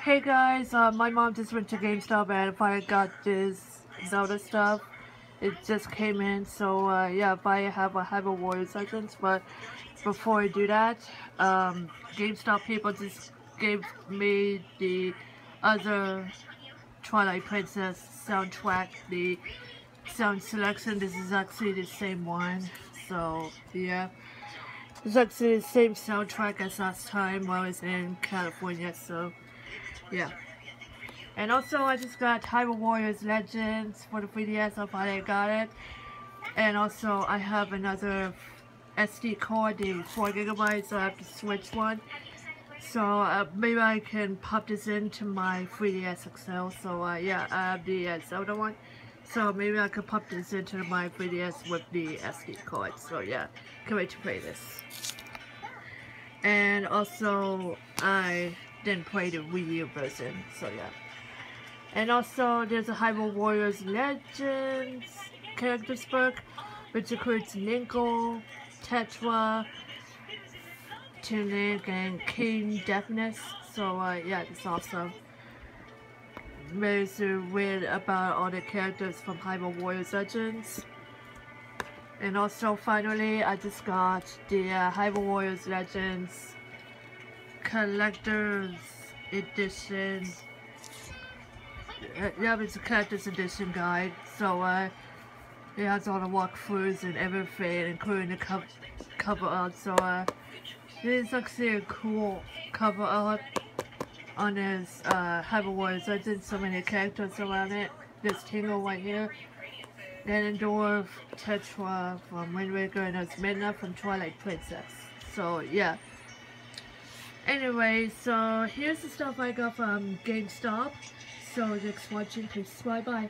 Hey guys, uh, my mom just went to GameStop and I got this Zelda stuff. It just came in, so uh, yeah, if I have a have a Warrior Legends, but before I do that, um, GameStop people just gave me the other Twilight Princess soundtrack, the sound selection. This is actually the same one, so yeah. It's actually the same soundtrack as last time I was in California, so yeah. And also I just got Hyrule Warriors Legends for the 3DS, I finally got it. And also I have another SD card, the 4 gigabytes, so I have to switch one. So uh, maybe I can pop this into my 3DS XL. So uh, yeah, I have the uh, Zelda one. So maybe I could pop this into my 3DS with the SD card. So yeah, can't wait to play this. And also, I didn't play the Wii U version, so yeah. And also, there's a Hyrule Warriors Legends characters book, which includes Ninko, Tetra, Tunic, and King Daphnes. So uh, yeah, it's awesome. Very to read about all the characters from Hyrule Warriors Legends. And also, finally, I just got the uh, Hyrule Warriors Legends Collector's Edition. Yeah, it's a Collector's Edition guide. So, uh, it has all the walkthroughs and everything, including the co cover art. So, uh, this is actually a cool cover art on this uh, Hyrule Warriors Legends. So many characters around it. This Tingle right here. Ganondorf, Tetra from Wind Waker, and it's Midna from Twilight Princess. So, yeah. Anyway, so here's the stuff I got from GameStop. So, thanks for watching. Peace. bye bye.